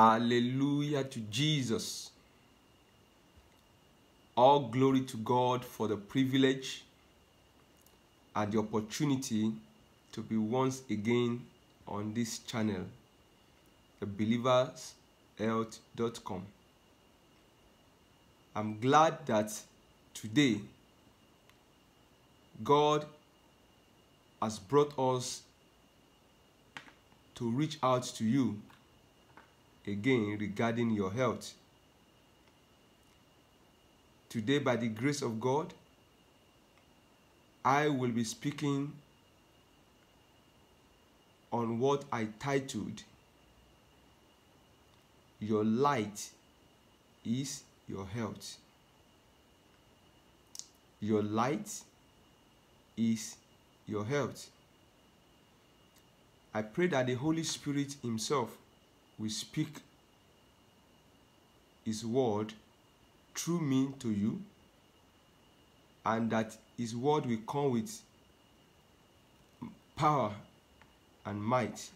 Hallelujah to Jesus. All glory to God for the privilege and the opportunity to be once again on this channel, the believershealth.com. I'm glad that today God has brought us to reach out to you again regarding your health. Today, by the grace of God, I will be speaking on what I titled Your Light is Your Health. Your light is your health. I pray that the Holy Spirit Himself will speak His word through me to you, and that His word will come with power and might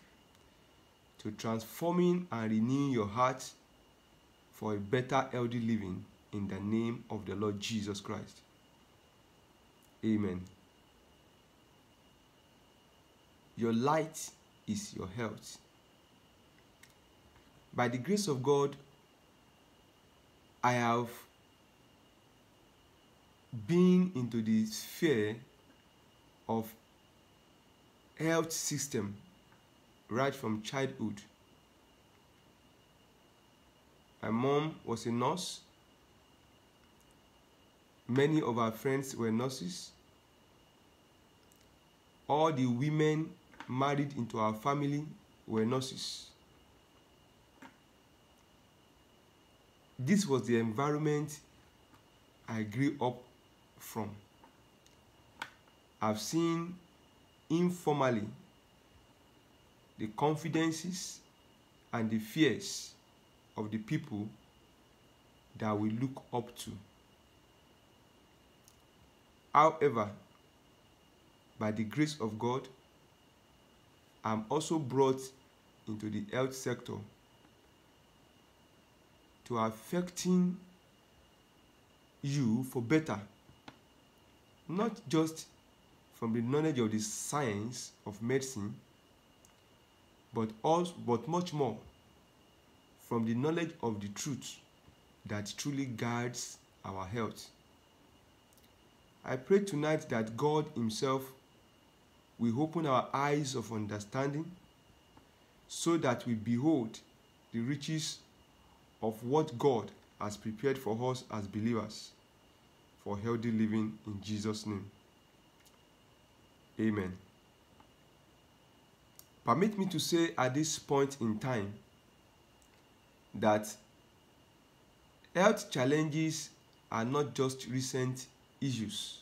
to transforming and renewing your heart for a better, healthy living in the name of the Lord Jesus Christ. Amen. Your light is your health. By the grace of God, I have been into the sphere of health system right from childhood. My mom was a nurse. Many of our friends were nurses. All the women married into our family were nurses. This was the environment I grew up from. I've seen informally the confidences and the fears of the people that we look up to. However, by the grace of God, I'm also brought into the health sector to affecting you for better. Not just from the knowledge of the science of medicine, but also but much more from the knowledge of the truth that truly guides our health. I pray tonight that God Himself will open our eyes of understanding so that we behold the riches of what God has prepared for us as believers for healthy living in Jesus' name. Amen. Permit me to say at this point in time that health challenges are not just recent issues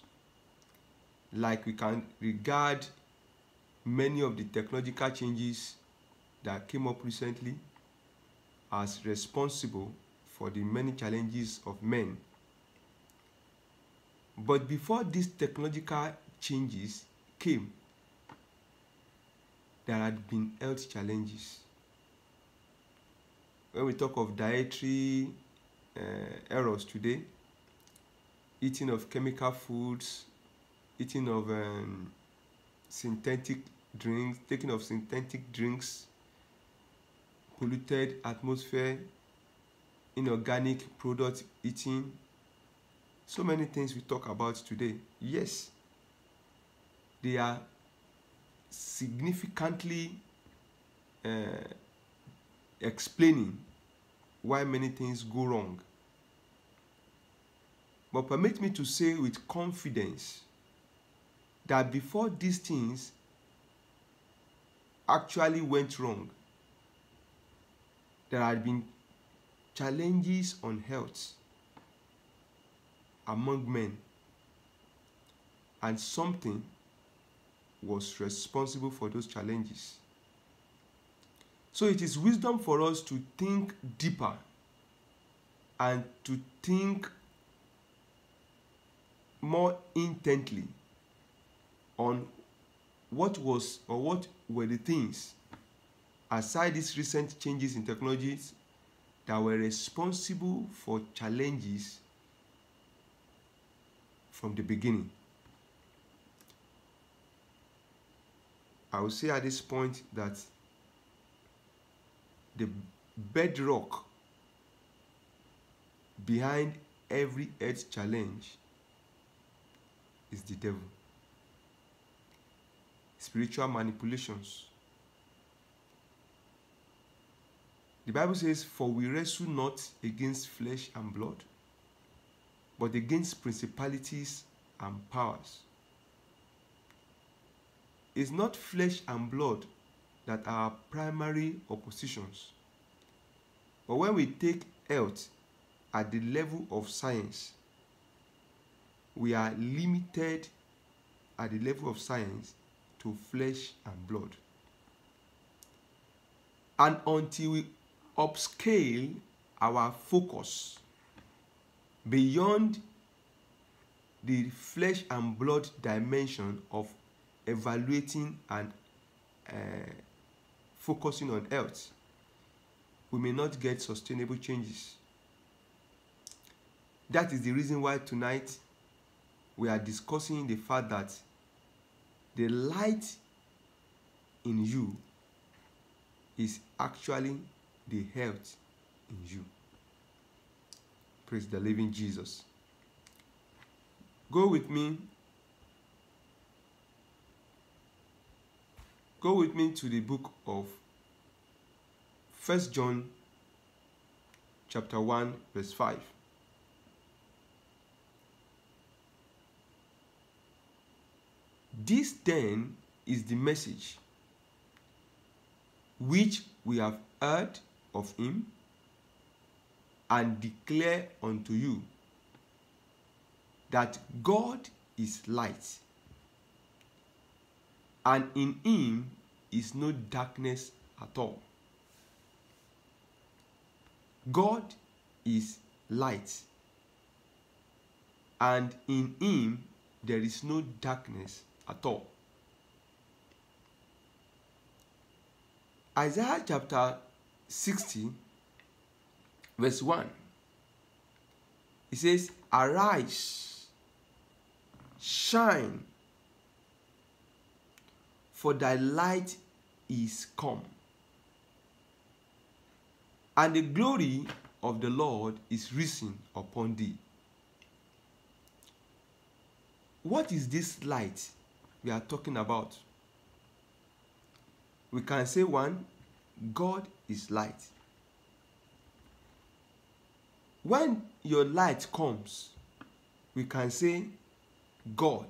like we can regard many of the technological changes that came up recently as responsible for the many challenges of men. But before these technological changes came, there had been health challenges. When we talk of dietary uh, errors today, eating of chemical foods, eating of um, synthetic drinks, taking of synthetic drinks, polluted atmosphere, inorganic product eating, so many things we talk about today. Yes, they are significantly uh, explaining why many things go wrong. But permit me to say with confidence that before these things actually went wrong, there had been challenges on health among men, and something was responsible for those challenges. So it is wisdom for us to think deeper and to think more intently on what was or what were the things aside these recent changes in technologies that were responsible for challenges from the beginning. I will say at this point that the bedrock behind every earth challenge is the devil. Spiritual manipulations. The Bible says, For we wrestle not against flesh and blood, but against principalities and powers. It's not flesh and blood that are primary oppositions. But when we take health at the level of science, we are limited at the level of science to flesh and blood. And until we upscale our focus beyond the flesh and blood dimension of evaluating and uh, focusing on health, we may not get sustainable changes. That is the reason why tonight we are discussing the fact that the light in you is actually the health in you. Praise the living Jesus. Go with me. Go with me to the book of First John chapter 1 verse 5. This then is the message which we have heard of him and declare unto you that God is light, and in him is no darkness at all. God is light, and in him there is no darkness at all. Isaiah chapter 60, verse 1. It says, Arise, shine, for thy light is come, and the glory of the Lord is risen upon thee. What is this light we are talking about? We can say one, God is light. When your light comes, we can say God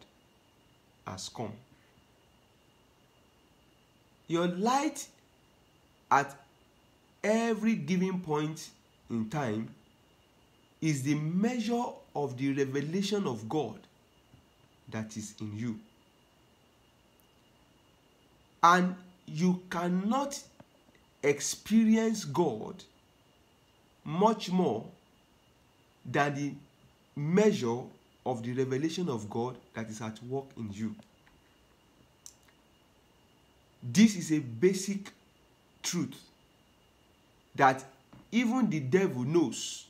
has come. Your light at every given point in time is the measure of the revelation of God that is in you. And you cannot experience God much more than the measure of the revelation of God that is at work in you. This is a basic truth that even the devil knows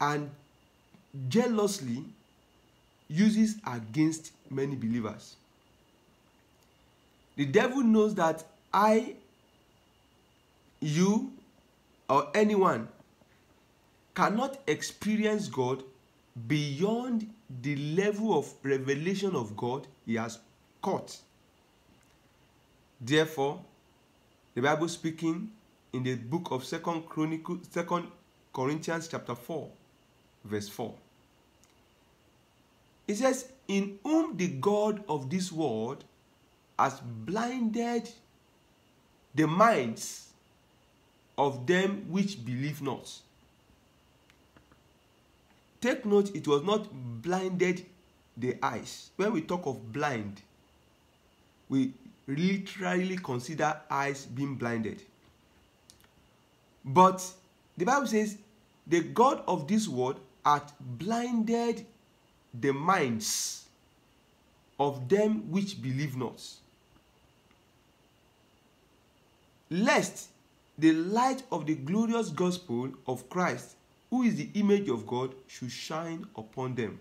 and jealously uses against many believers. The devil knows that I, you, or anyone cannot experience God beyond the level of revelation of God he has caught. Therefore, the Bible speaking in the book of Second Chronicle, Second Corinthians chapter 4, verse 4. It says, In whom the God of this world has blinded the minds of them which believe not. Take note, it was not blinded the eyes. When we talk of blind, we literally consider eyes being blinded. But the Bible says, the God of this world hath blinded the minds of them which believe not. Lest the light of the glorious gospel of Christ, who is the image of God, should shine upon them.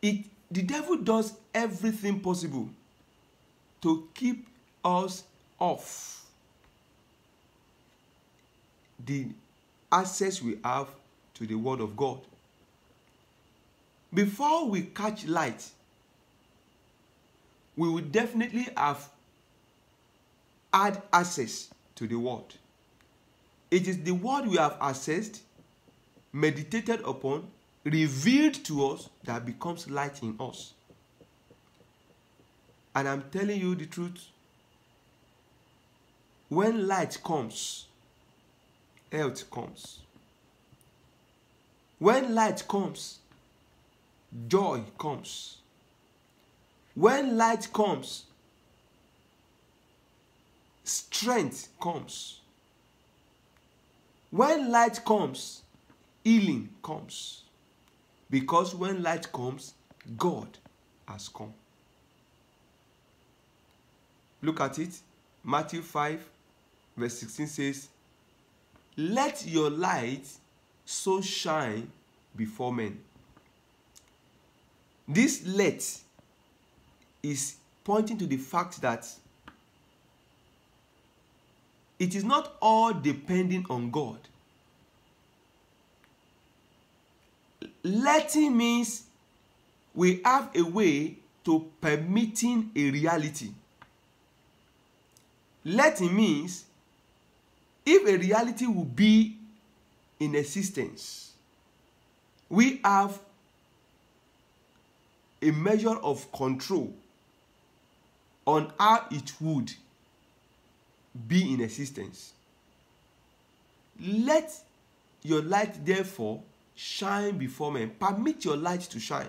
It, the devil does everything possible to keep us off the access we have to the Word of God. Before we catch light, we will definitely have had access to the Word. It is the Word we have accessed, meditated upon, revealed to us that becomes light in us. And I'm telling you the truth. When light comes, health comes. When light comes, joy comes. When light comes, strength comes. When light comes, healing comes. Because when light comes, God has come. Look at it. Matthew 5, verse 16 says, Let your light so shine before men. This let is pointing to the fact that it is not all depending on God. Letting means we have a way to permitting a reality. Letting means if a reality will be in existence, we have a measure of control on how it would be in existence. Let your light, therefore, shine before men. Permit your light to shine.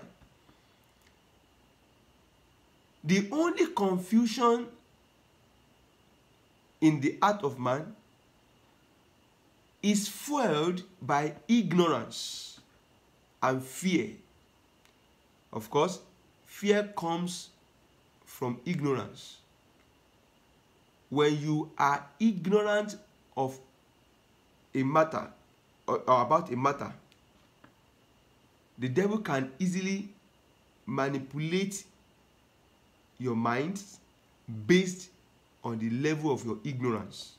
The only confusion in the heart of man is fueled by ignorance and fear. Of course, fear comes from ignorance. When you are ignorant of a matter or, about a matter, the devil can easily manipulate your mind based on the level of your ignorance.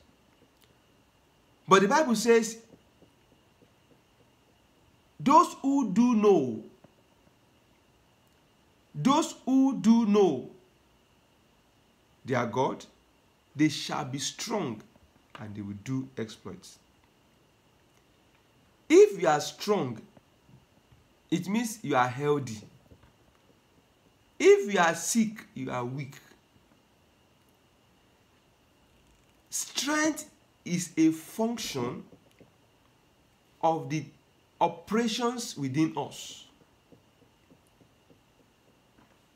But the Bible says, those who do know, those who do know their God, they shall be strong and they will do exploits. If you are strong, it means you are healthy. If you are sick, you are weak. Strength is a function of the operations within us.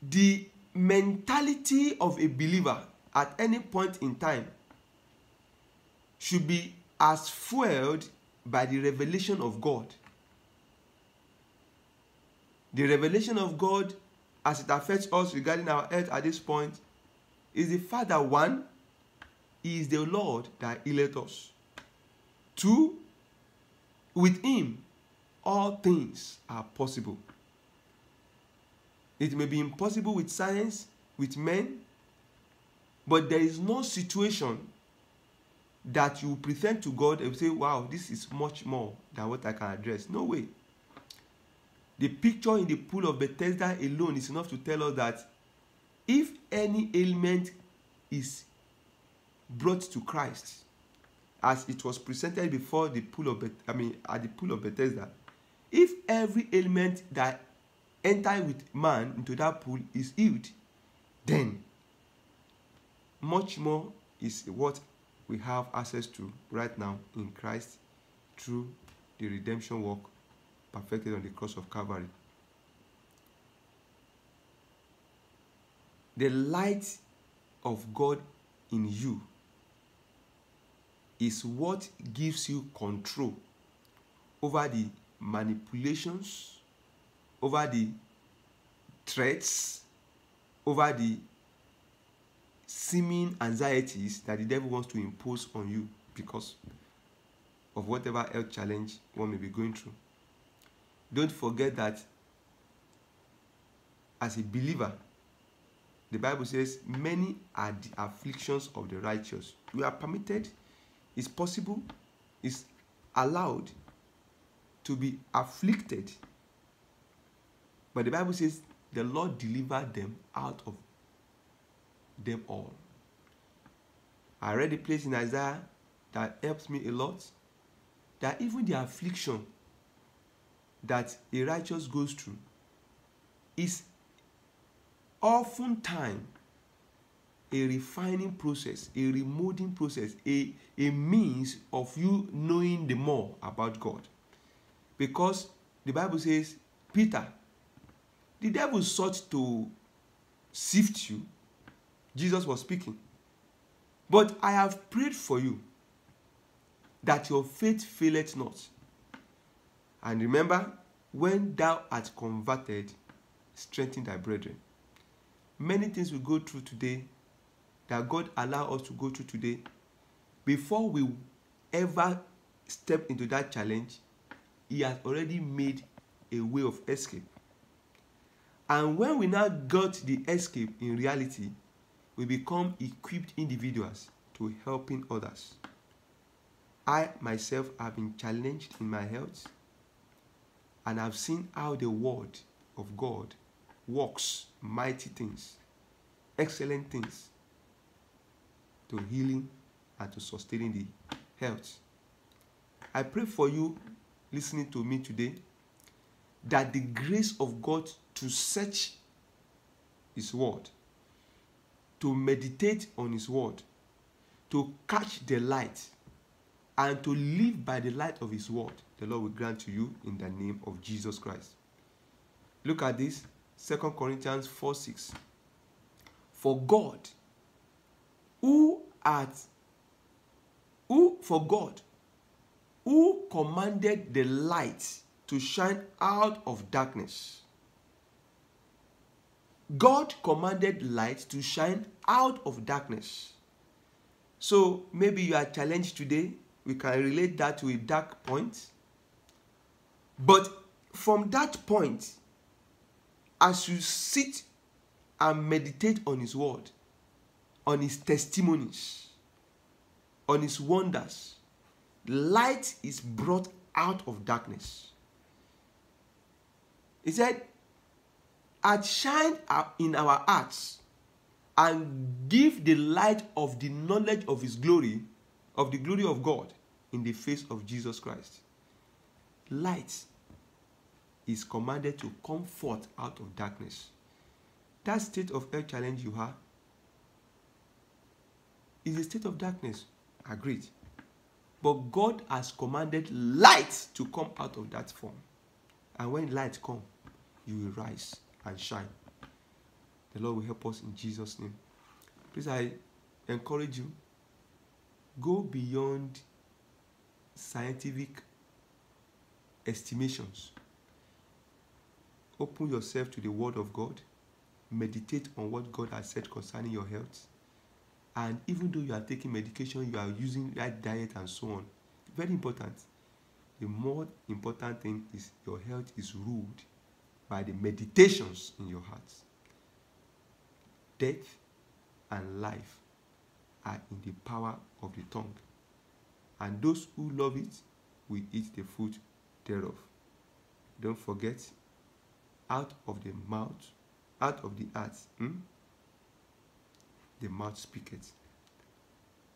The mentality of a believer at any point in time should be as fueled by the revelation of God. The revelation of God, as it affects us regarding our health at this point, is the fact that one, He is the Lord that healeth us. Two, with Him, all things are possible. It may be impossible with science, with men, but there is no situation that you present to God and say, wow, this is much more than what I can address. No way. The picture in the pool of Bethesda alone is enough to tell us that if any ailment is brought to Christ, as it was presented before the pool of Beth- I mean at the pool of Bethesda, if every ailment that enter with man into that pool is healed, then much more is what we have access to right now in Christ through the redemption work perfected on the cross of Calvary. The light of God in you is what gives you control over the manipulations, over the threats, over the seeming anxieties that the devil wants to impose on you because of whatever health challenge one may be going through. Don't forget that as a believer, the Bible says, Many are the afflictions of the righteous. We are permitted, it's possible, it's allowed to be afflicted. But the Bible says, The Lord delivered them out of them all. I read a place in Isaiah that helps me a lot that even the affliction that a righteous goes through is oftentimes a refining process, a remolding process, a, a means of you knowing the more about God. Because the Bible says, Peter, the devil sought to sift you. Jesus was speaking. But I have prayed for you that your faith faileth not. And remember, when thou art converted, strengthen thy brethren. Many things we go through today that God allow us to go through today, before we ever step into that challenge, He has already made a way of escape. And when we now got the escape in reality, we become equipped individuals to helping others. I myself have been challenged in my health and I've seen how the word of God works mighty things, excellent things to healing and to sustaining the health. I pray for you listening to me today that the grace of God to search His word, to meditate on His word, to catch the light, and to live by the light of His word, the Lord will grant to you in the name of Jesus Christ. Look at this 2 Corinthians 4 6. For God, who at who for God, who commanded the light to shine out of darkness. God commanded light to shine out of darkness. So maybe you are challenged today. We can relate that to a dark point. But from that point, as you sit and meditate on His word, on His testimonies, on His wonders, light is brought out of darkness. He said, "I shine in our hearts and give the light of the knowledge of His glory, of the glory of God in the face of Jesus Christ. Light is commanded to come forth out of darkness. That state of health challenge you have is a state of darkness. Agreed. But God has commanded light to come out of that form. And when light come, you will rise and shine. The Lord will help us in Jesus' name. Please, I encourage you, go beyond scientific estimations. Open yourself to the Word of God. Meditate on what God has said concerning your health. And even though you are taking medication, you are using right diet and so on. Very important. The more important thing is your health is ruled by the meditations in your heart. Death and life are in the power of the tongue. And those who love it will eat the fruit thereof. Don't forget, out of the mouth, out of the heart, hmm, the mouth speaketh.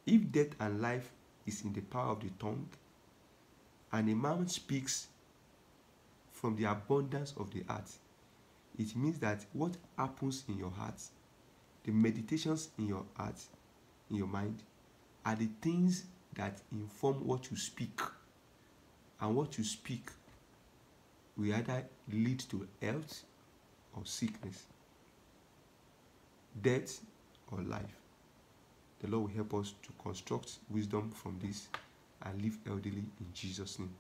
If death and life is in the power of the tongue, and a man speaks from the abundance of the heart, it means that what happens in your heart, the meditations in your heart, in your mind, are the things that inform what you speak. And what you speak will either lead to health or sickness, death or life. The Lord will help us to construct wisdom from this and live elderly in Jesus' name.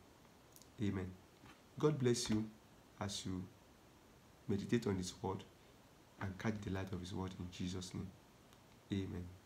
Amen. God bless you as you meditate on His word and catch the light of His word in Jesus' name. Amen.